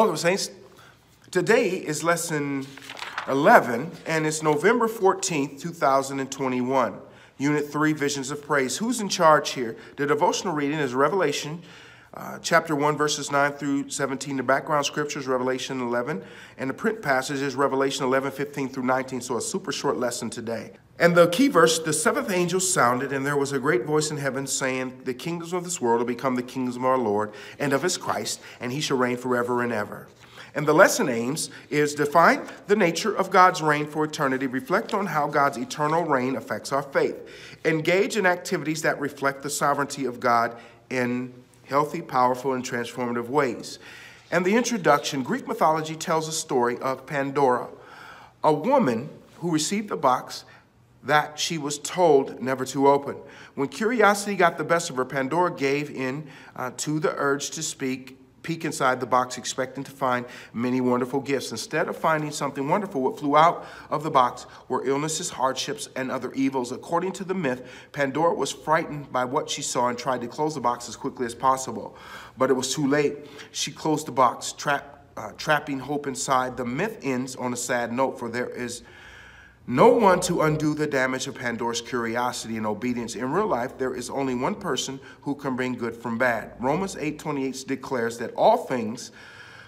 Welcome, Saints. Today is lesson 11, and it's November 14th, 2021. Unit 3, Visions of Praise. Who's in charge here? The devotional reading is Revelation uh, chapter 1, verses 9 through 17. The background scripture is Revelation 11, and the print passage is Revelation 11, 15 through 19, so a super short lesson today. And the key verse, the seventh angel sounded, and there was a great voice in heaven saying, The kingdoms of this world will become the kingdoms of our Lord and of his Christ, and he shall reign forever and ever. And the lesson aims is define the nature of God's reign for eternity, reflect on how God's eternal reign affects our faith, engage in activities that reflect the sovereignty of God in healthy, powerful, and transformative ways. And the introduction Greek mythology tells a story of Pandora, a woman who received the box that she was told never to open. When curiosity got the best of her, Pandora gave in uh, to the urge to speak, peek inside the box, expecting to find many wonderful gifts. Instead of finding something wonderful, what flew out of the box were illnesses, hardships, and other evils. According to the myth, Pandora was frightened by what she saw and tried to close the box as quickly as possible. But it was too late. She closed the box, uh, trapping hope inside. The myth ends on a sad note, for there is no one to undo the damage of Pandora's curiosity and obedience. In real life, there is only one person who can bring good from bad. Romans 8:28 declares that all things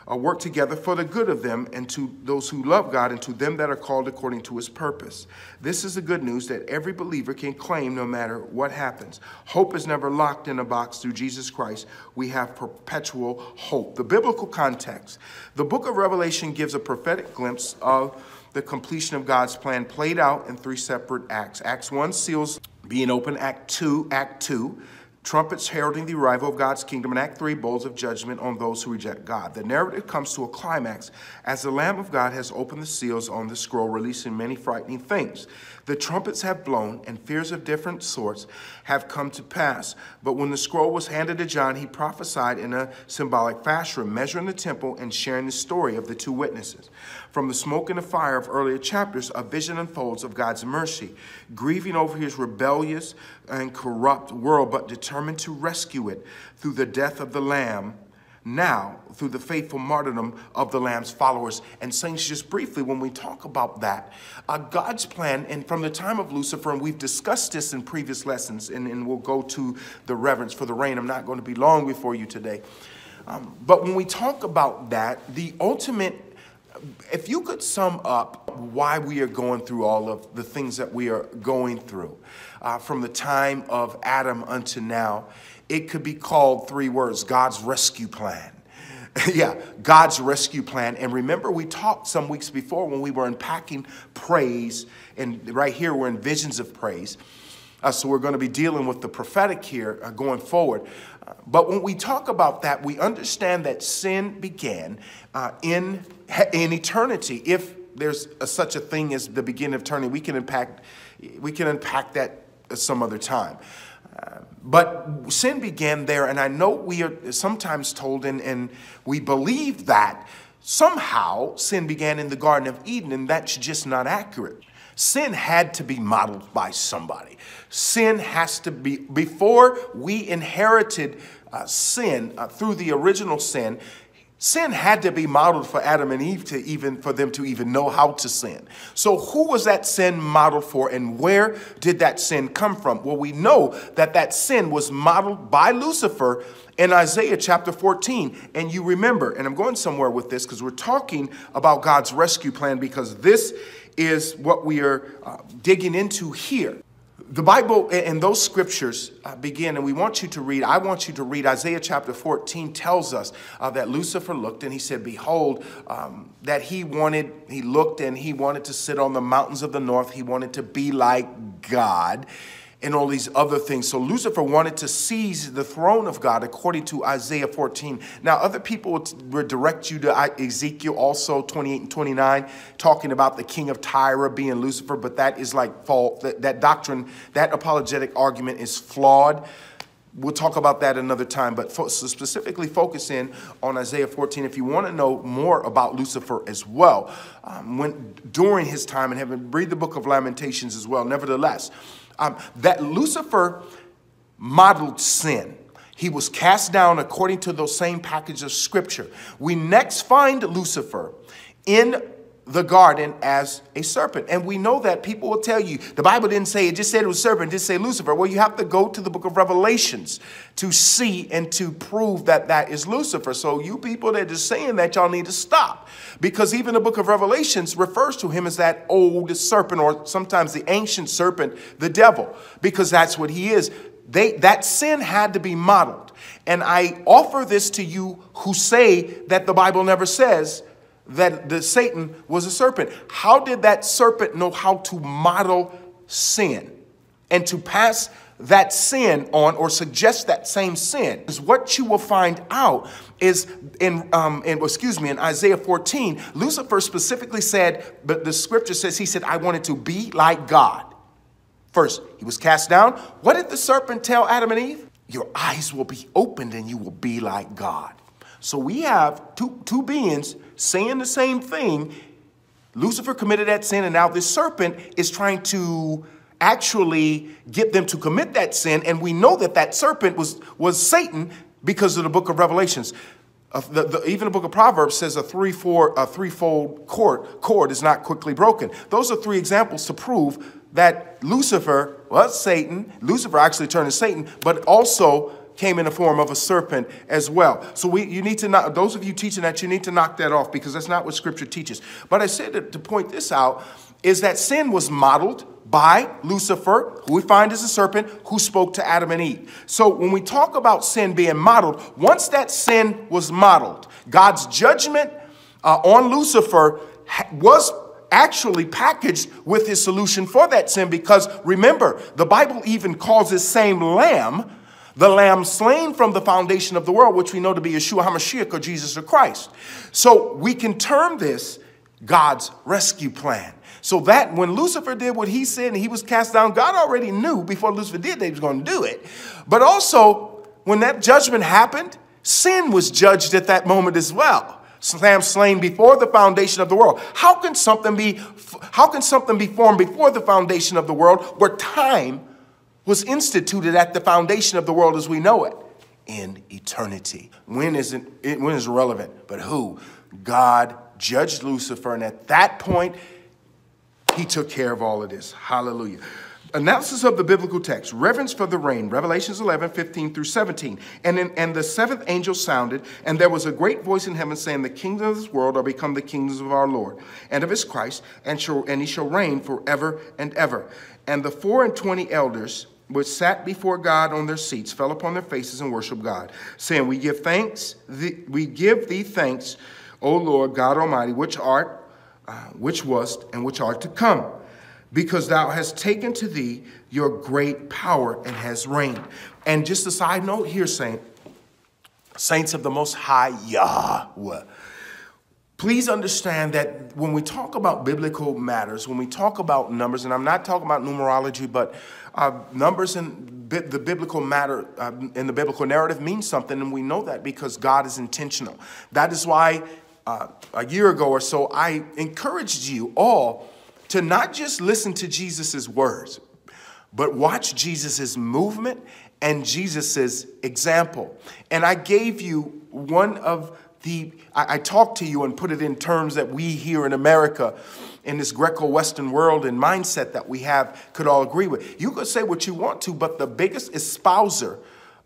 work together for the good of them and to those who love God and to them that are called according to his purpose. This is the good news that every believer can claim no matter what happens. Hope is never locked in a box through Jesus Christ. We have perpetual hope. The biblical context. The book of Revelation gives a prophetic glimpse of the completion of God's plan played out in three separate acts. Acts 1 seals being open, Act 2, Act 2, trumpets heralding the arrival of God's kingdom, and Act 3, bowls of judgment on those who reject God. The narrative comes to a climax as the Lamb of God has opened the seals on the scroll, releasing many frightening things. The trumpets have blown, and fears of different sorts have come to pass. But when the scroll was handed to John, he prophesied in a symbolic fashion, measuring the temple and sharing the story of the two witnesses. From the smoke and the fire of earlier chapters, a vision unfolds of God's mercy, grieving over his rebellious and corrupt world, but determined to rescue it through the death of the Lamb now through the faithful martyrdom of the Lamb's followers. And saints, just briefly, when we talk about that, uh, God's plan, and from the time of Lucifer, and we've discussed this in previous lessons, and, and we'll go to the reverence for the reign. I'm not going to be long before you today. Um, but when we talk about that, the ultimate if you could sum up why we are going through all of the things that we are going through uh, from the time of Adam unto now, it could be called three words God's rescue plan. yeah, God's rescue plan. And remember, we talked some weeks before when we were unpacking praise, and right here we're in visions of praise. Uh, so we're going to be dealing with the prophetic here uh, going forward. Uh, but when we talk about that, we understand that sin began uh, in, in eternity. If there's a, such a thing as the beginning of eternity, we can unpack, we can unpack that some other time but sin began there, and I know we are sometimes told, and, and we believe that somehow sin began in the Garden of Eden, and that's just not accurate. Sin had to be modeled by somebody. Sin has to be, before we inherited uh, sin uh, through the original sin, Sin had to be modeled for Adam and Eve to even for them to even know how to sin. So who was that sin modeled for and where did that sin come from? Well, we know that that sin was modeled by Lucifer in Isaiah chapter 14. And you remember, and I'm going somewhere with this because we're talking about God's rescue plan because this is what we are uh, digging into here the Bible and those scriptures uh, begin, and we want you to read. I want you to read Isaiah chapter 14 tells us uh, that Lucifer looked and he said, Behold, um, that he wanted, he looked and he wanted to sit on the mountains of the north. He wanted to be like God and all these other things. So Lucifer wanted to seize the throne of God according to Isaiah 14. Now, other people would direct you to Ezekiel also 28 and 29, talking about the king of Tyre being Lucifer, but that is like fault. That, that doctrine, that apologetic argument is flawed. We'll talk about that another time, but fo specifically focus in on Isaiah 14 if you want to know more about Lucifer as well. Um, when during his time and having read the book of Lamentations as well. Nevertheless, um, that Lucifer modeled sin. He was cast down according to those same packages of scripture. We next find Lucifer in the garden as a serpent. And we know that people will tell you the Bible didn't say it just said it was serpent, it didn't say Lucifer. Well, you have to go to the book of Revelations to see and to prove that that is Lucifer. So you people that are saying that y'all need to stop because even the book of Revelations refers to him as that old serpent or sometimes the ancient serpent, the devil, because that's what he is. They, that sin had to be modeled. And I offer this to you who say that the Bible never says that the Satan was a serpent. How did that serpent know how to model sin and to pass that sin on or suggest that same sin? Is what you will find out is in, um, in excuse me in Isaiah 14. Lucifer specifically said, but the scripture says he said, "I wanted to be like God." First, he was cast down. What did the serpent tell Adam and Eve? Your eyes will be opened and you will be like God. So we have two, two beings saying the same thing. Lucifer committed that sin, and now this serpent is trying to actually get them to commit that sin. And we know that that serpent was, was Satan because of the book of Revelations. Uh, the, the, even the book of Proverbs says a, three, four, a threefold cord, cord is not quickly broken. Those are three examples to prove that Lucifer was Satan. Lucifer actually turned to Satan, but also came in the form of a serpent as well. So we, you need to not, those of you teaching that, you need to knock that off because that's not what scripture teaches. But I said to, to point this out is that sin was modeled by Lucifer, who we find as a serpent, who spoke to Adam and Eve. So when we talk about sin being modeled, once that sin was modeled, God's judgment uh, on Lucifer was actually packaged with his solution for that sin because remember, the Bible even calls this same lamb the lamb slain from the foundation of the world, which we know to be Yeshua HaMashiach or Jesus or Christ. So we can term this God's rescue plan. So that when Lucifer did what he said and he was cast down, God already knew before Lucifer did that he was going to do it. But also, when that judgment happened, sin was judged at that moment as well lamb slain before the foundation of the world. How can something be how can something be formed before the foundation of the world where time was instituted at the foundation of the world as we know it in eternity? When is it when is relevant? But who? God judged Lucifer and at that point he took care of all of this. Hallelujah. Analysis of the biblical text, reverence for the reign, Revelations 11, 15 through 17. And, in, and the seventh angel sounded, and there was a great voice in heaven saying, The kingdoms of this world are become the kingdoms of our Lord and of his Christ, and, shall, and he shall reign forever and ever. And the four and twenty elders which sat before God on their seats fell upon their faces and worshiped God, saying, We give thanks, we give thee thanks, O Lord God Almighty, which art, uh, which wast, and which art to come because thou hast taken to thee your great power and has reigned. And just a side note here, saint, saints of the Most High Yahweh. Please understand that when we talk about biblical matters, when we talk about numbers, and I'm not talking about numerology, but uh, numbers in bi the biblical matter, uh, in the biblical narrative means something, and we know that because God is intentional. That is why uh, a year ago or so, I encouraged you all to not just listen to Jesus' words, but watch Jesus' movement and Jesus' example. And I gave you one of the, I, I talked to you and put it in terms that we here in America, in this Greco Western world and mindset that we have, could all agree with. You could say what you want to, but the biggest espouser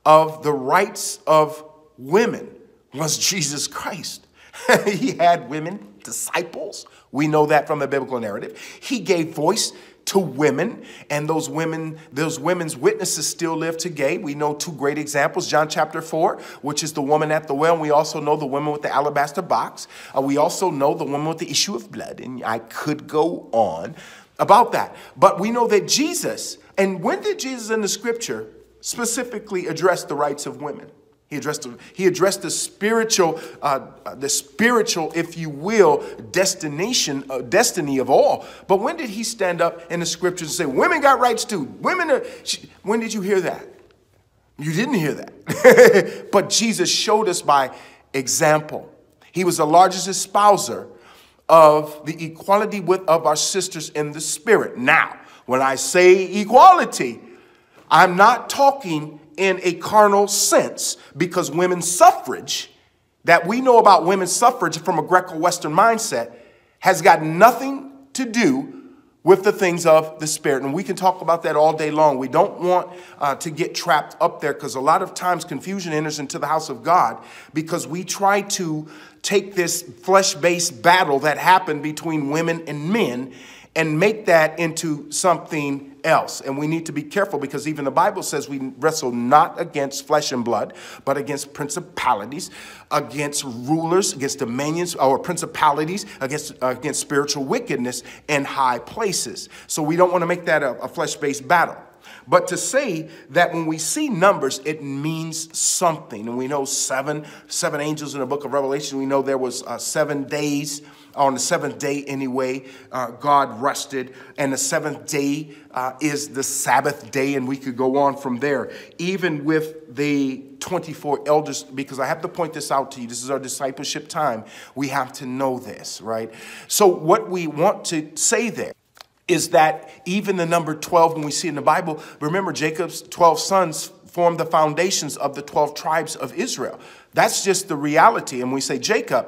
of the rights of women was Jesus Christ. he had women disciples. We know that from the biblical narrative. He gave voice to women, and those women, those women's witnesses still live today. We know two great examples: John chapter four, which is the woman at the well, and we also know the woman with the alabaster box. Uh, we also know the woman with the issue of blood, and I could go on about that. But we know that Jesus, and when did Jesus in the Scripture specifically address the rights of women? He addressed, he addressed the spiritual, uh, the spiritual, if you will, destination, uh, destiny of all. But when did he stand up in the scriptures and say, women got rights too? Women are, when did you hear that? You didn't hear that. but Jesus showed us by example. He was the largest espouser of the equality with, of our sisters in the spirit. Now, when I say equality, I'm not talking in a carnal sense because women's suffrage, that we know about women's suffrage from a Greco Western mindset, has got nothing to do with the things of the Spirit. And we can talk about that all day long. We don't want uh, to get trapped up there because a lot of times confusion enters into the house of God because we try to take this flesh based battle that happened between women and men and make that into something else. And we need to be careful because even the Bible says we wrestle not against flesh and blood, but against principalities, against rulers, against dominions or principalities, against, against spiritual wickedness in high places. So we don't want to make that a, a flesh based battle. But to say that when we see numbers, it means something. And we know seven, seven angels in the book of Revelation. We know there was uh, seven days on the seventh day anyway, uh, God rested, and the seventh day uh, is the Sabbath day, and we could go on from there. Even with the 24 elders, because I have to point this out to you, this is our discipleship time. We have to know this, right? So, what we want to say there is that even the number 12, when we see in the Bible, remember Jacob's 12 sons formed the foundations of the 12 tribes of Israel. That's just the reality. And we say, Jacob,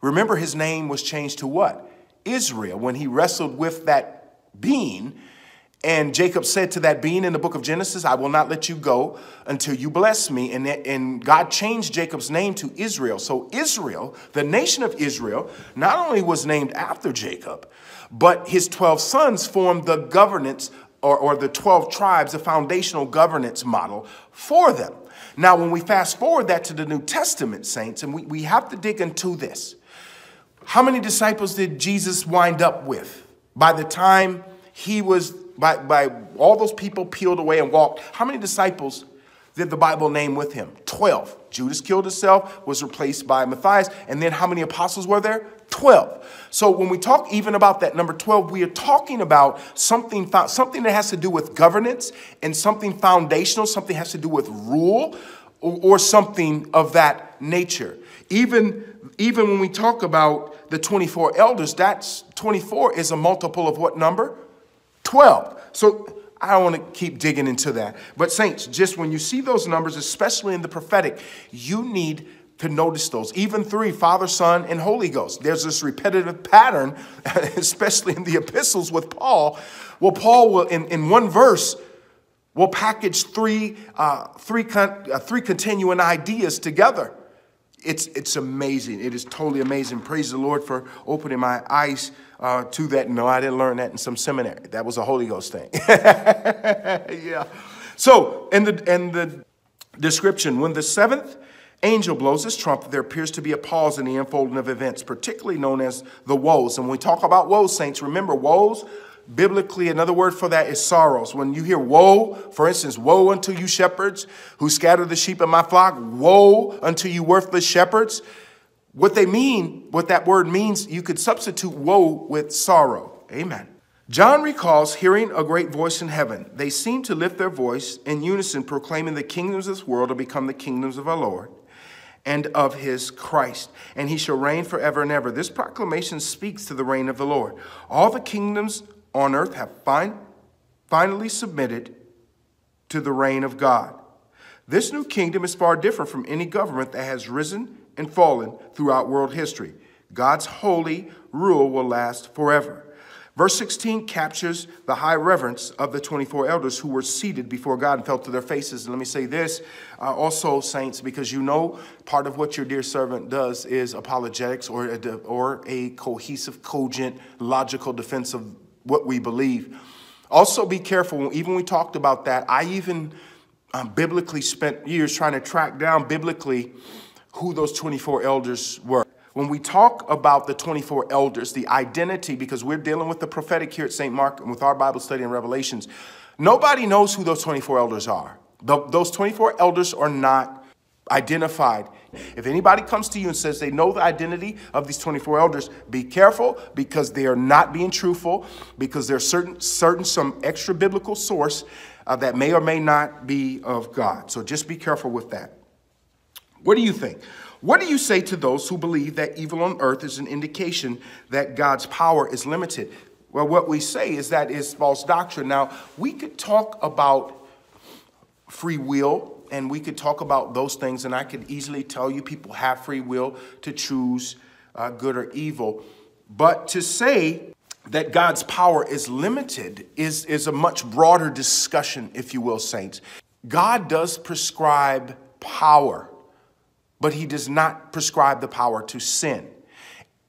Remember, his name was changed to what? Israel. When he wrestled with that being, and Jacob said to that being in the book of Genesis, I will not let you go until you bless me. And, and God changed Jacob's name to Israel. So, Israel, the nation of Israel, not only was named after Jacob, but his 12 sons formed the governance or, or the 12 tribes, the foundational governance model for them. Now, when we fast forward that to the New Testament, saints, and we, we have to dig into this. How many disciples did Jesus wind up with by the time he was, by, by all those people peeled away and walked? How many disciples did the Bible name with him? 12. Judas killed himself, was replaced by Matthias. And then how many apostles were there? 12. So when we talk even about that number 12, we are talking about something, something that has to do with governance and something foundational, something has to do with rule or, or something of that nature. Even, even when we talk about the 24 elders, that's 24 is a multiple of what number? 12. So I don't want to keep digging into that. But, saints, just when you see those numbers, especially in the prophetic, you need to notice those. Even three Father, Son, and Holy Ghost. There's this repetitive pattern, especially in the epistles with Paul. Well, Paul will, in, in one verse, will package three, uh, three, con- uh, three continuing ideas together. It's, it's amazing. It is totally amazing. Praise the Lord for opening my eyes uh, to that. No, I didn't learn that in some seminary. That was a Holy Ghost thing. yeah. So, in the, in the description, when the seventh angel blows his trumpet, there appears to be a pause in the unfolding of events, particularly known as the woes. And when we talk about woes, saints, remember woes Biblically, another word for that is sorrows. When you hear woe, for instance, woe unto you shepherds who scatter the sheep of my flock, woe unto you worthless shepherds. What they mean, what that word means, you could substitute woe with sorrow. Amen. John recalls hearing a great voice in heaven. They seemed to lift their voice in unison, proclaiming the kingdoms of this world to become the kingdoms of our Lord and of his Christ, and he shall reign forever and ever. This proclamation speaks to the reign of the Lord. All the kingdoms on earth have fin- finally submitted to the reign of God. This new kingdom is far different from any government that has risen and fallen throughout world history. God's holy rule will last forever. Verse 16 captures the high reverence of the 24 elders who were seated before God and fell to their faces. And let me say this uh, also, saints, because you know part of what your dear servant does is apologetics or a, or a cohesive, cogent, logical defense of what we believe. Also, be careful. Even we talked about that. I even um, biblically spent years trying to track down biblically who those 24 elders were. When we talk about the 24 elders, the identity, because we're dealing with the prophetic here at St. Mark and with our Bible study and Revelations, nobody knows who those 24 elders are. those 24 elders are not identified. If anybody comes to you and says they know the identity of these 24 elders, be careful because they are not being truthful, because there's certain, certain some extra biblical source uh, that may or may not be of God. So just be careful with that. What do you think? What do you say to those who believe that evil on earth is an indication that God's power is limited? Well, what we say is that is false doctrine. Now, we could talk about free will, and we could talk about those things, and I could easily tell you people have free will to choose uh, good or evil. But to say that God's power is limited is, is a much broader discussion, if you will, saints. God does prescribe power, but he does not prescribe the power to sin.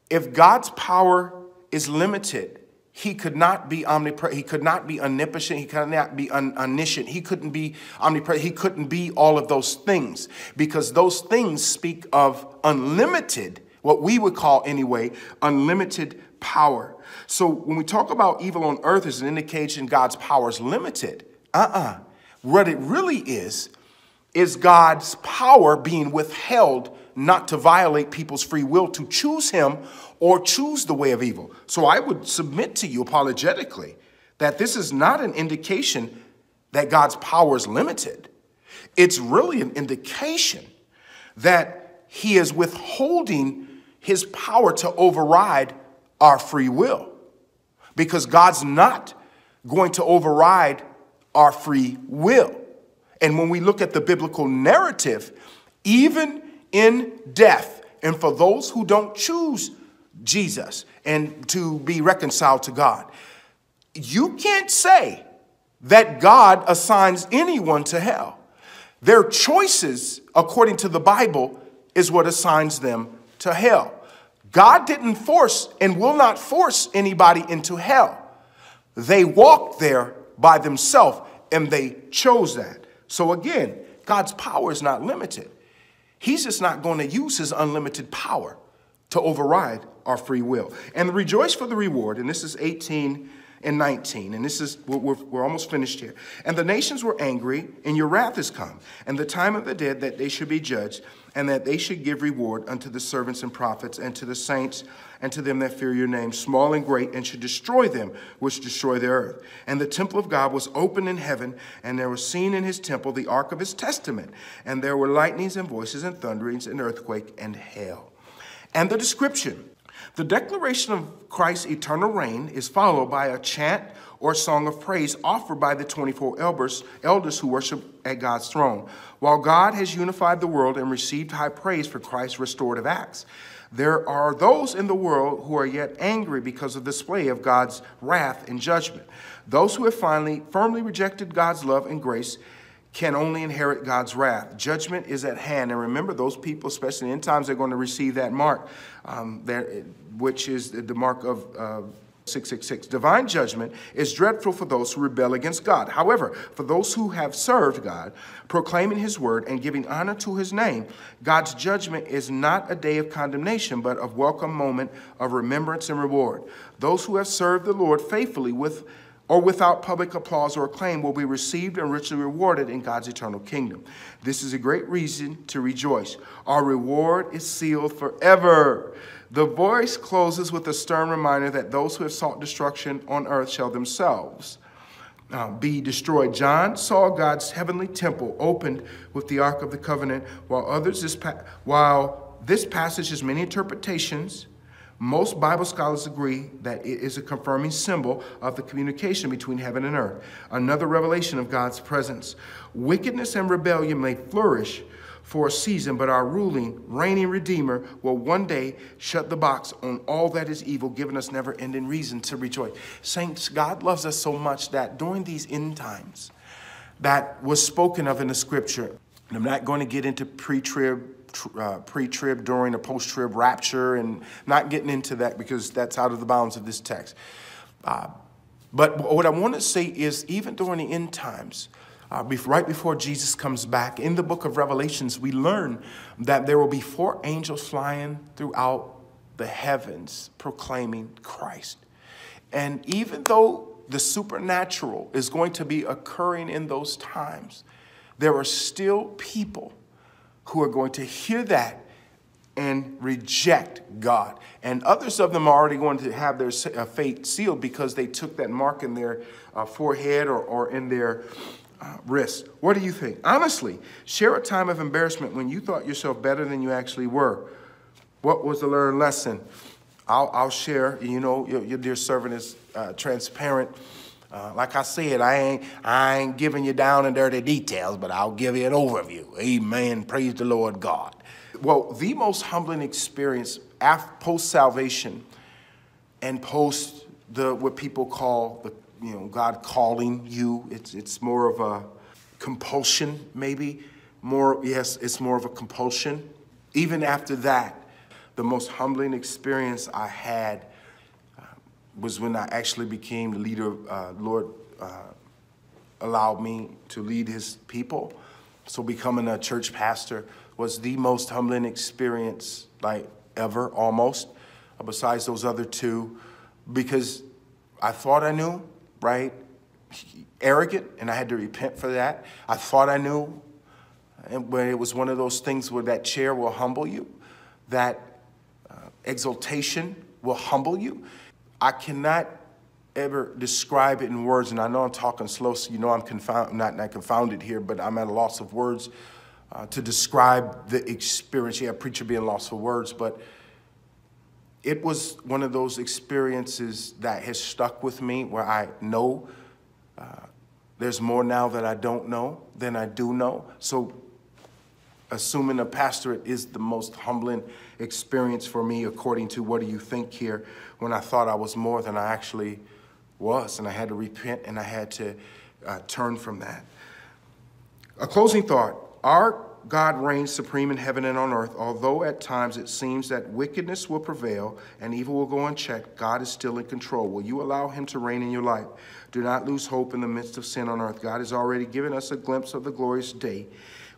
If God's power is limited, he could not be omnipresent. He could not be omnipotent. He could not be omniscient. He couldn't be omnipresent. He couldn't be all of those things because those things speak of unlimited, what we would call anyway, unlimited power. So when we talk about evil on earth as an indication God's power is limited, uh-uh. What it really is, is God's power being withheld not to violate people's free will to choose him or choose the way of evil. So I would submit to you apologetically that this is not an indication that God's power is limited. It's really an indication that he is withholding his power to override our free will because God's not going to override our free will. And when we look at the biblical narrative, even in death, and for those who don't choose Jesus and to be reconciled to God, you can't say that God assigns anyone to hell. Their choices, according to the Bible, is what assigns them to hell. God didn't force and will not force anybody into hell. They walked there by themselves and they chose that. So again, God's power is not limited. He's just not going to use his unlimited power to override our free will. And rejoice for the reward, and this is 18 and 19, and this is, we're, we're almost finished here. And the nations were angry, and your wrath is come, and the time of the dead that they should be judged, and that they should give reward unto the servants and prophets, and to the saints, and to them that fear your name, small and great, and should destroy them which destroy the earth. And the temple of God was open in heaven, and there was seen in his temple the ark of his testament, and there were lightnings and voices and thunderings and earthquake and hail. And the description the declaration of Christ's eternal reign is followed by a chant or song of praise offered by the 24 elders, elders who worship at God's throne. While God has unified the world and received high praise for Christ's restorative acts, there are those in the world who are yet angry because of the display of God's wrath and judgment. Those who have finally firmly rejected God's love and grace can only inherit God's wrath. Judgment is at hand. And remember, those people, especially in times, they're going to receive that mark, um, which is the mark of uh, 666. Divine judgment is dreadful for those who rebel against God. However, for those who have served God, proclaiming his word and giving honor to his name, God's judgment is not a day of condemnation, but of welcome moment of remembrance and reward. Those who have served the Lord faithfully with or without public applause or acclaim will be received and richly rewarded in God's eternal kingdom. This is a great reason to rejoice. Our reward is sealed forever. The voice closes with a stern reminder that those who have sought destruction on earth shall themselves uh, be destroyed. John saw God's heavenly temple opened with the Ark of the Covenant, while others this while this passage has many interpretations. Most Bible scholars agree that it is a confirming symbol of the communication between heaven and earth, another revelation of God's presence. Wickedness and rebellion may flourish for a season, but our ruling, reigning Redeemer will one day shut the box on all that is evil, giving us never ending reason to rejoice. Saints, God loves us so much that during these end times that was spoken of in the scripture, and I'm not going to get into pre trib uh, pre-trib, during, a post-trib rapture, and not getting into that because that's out of the bounds of this text. Uh, but what I want to say is, even during the end times, uh, right before Jesus comes back, in the book of Revelations, we learn that there will be four angels flying throughout the heavens proclaiming Christ. And even though the supernatural is going to be occurring in those times, there are still people who are going to hear that and reject God. And others of them are already going to have their uh, fate sealed because they took that mark in their uh, forehead or, or in their uh, wrist. What do you think? Honestly, share a time of embarrassment when you thought yourself better than you actually were. What was the learned lesson? I'll, I'll share, you know, your, your dear servant is uh, transparent. Uh, like I said, I ain't, I ain't giving you down and dirty details, but I'll give you an overview. Amen. Praise the Lord God. Well, the most humbling experience post salvation and post the what people call the you know God calling you. It's it's more of a compulsion, maybe more. Yes, it's more of a compulsion. Even after that, the most humbling experience I had was when I actually became the leader. Uh, Lord uh, allowed me to lead His people. So becoming a church pastor was the most humbling experience, like ever, almost. Besides those other two, because I thought I knew, right? Arrogant, and I had to repent for that. I thought I knew, and when it was one of those things where that chair will humble you, that uh, exaltation will humble you. I cannot ever describe it in words, and I know I'm talking slow, so you know I'm confound, not, not confounded here, but I'm at a loss of words uh, to describe the experience. Yeah, preacher being lost for words, but it was one of those experiences that has stuck with me where I know uh, there's more now that I don't know than I do know. So, assuming a pastorate is the most humbling experience for me, according to what do you think here, when I thought I was more than I actually was, and I had to repent and I had to uh, turn from that. A closing thought our God reigns supreme in heaven and on earth. Although at times it seems that wickedness will prevail and evil will go unchecked, God is still in control. Will you allow Him to reign in your life? Do not lose hope in the midst of sin on earth. God has already given us a glimpse of the glorious day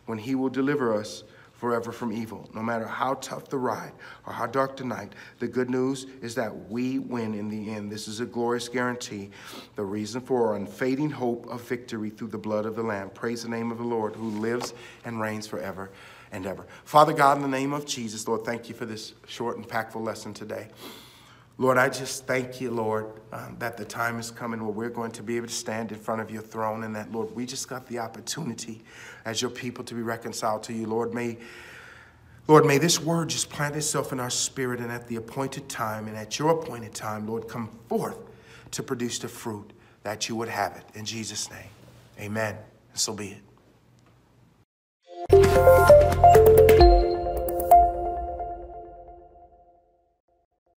when He will deliver us forever from evil. No matter how tough the ride or how dark the night, the good news is that we win in the end. This is a glorious guarantee, the reason for our unfading hope of victory through the blood of the Lamb. Praise the name of the Lord who lives and reigns forever and ever. Father God, in the name of Jesus, Lord, thank you for this short and impactful lesson today. Lord, I just thank you, Lord, um, that the time is coming where we're going to be able to stand in front of your throne and that, Lord, we just got the opportunity as your people to be reconciled to you. Lord, may, Lord, may this word just plant itself in our spirit and at the appointed time and at your appointed time, Lord, come forth to produce the fruit that you would have it. In Jesus' name, amen. And so be it.